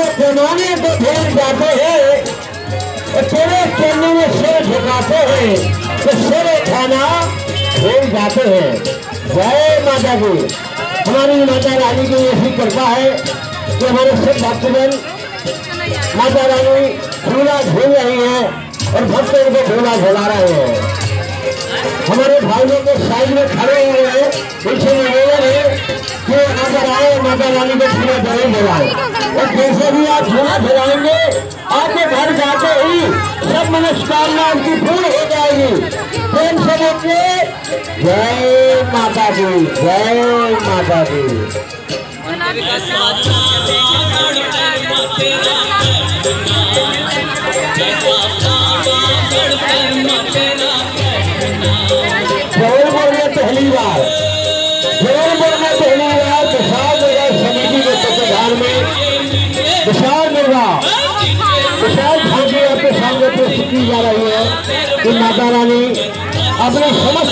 तो जमाने को भूल जाते हैं तेरे चलने में सिर झुकाते हैं तो सिर उठाना भूल जाते हैं। जय माता की हमारी माता रानी की ऐसी कृपा है कि हमारे सब भक्तजन माता रानी झूला झूल रही है, और भक्त उनको झूला झुला रहे हैं। हमारे भाइयों के साइड में खड़े हुए हैं अगर आए माता रानी को ज़रूर झुलाए और जैसे भी आप झूला फैलाएँगे आपके घर जाते ही सब मनस्कामना उनकी पूर्ण हो जाएगी प्रेम से बोलिए जय माता दी। जय माता दी विशाल निर्वा विशाल झांकी आपके सामने प्रस्तुत की जा रही है। कि माता रानी अपने समस्त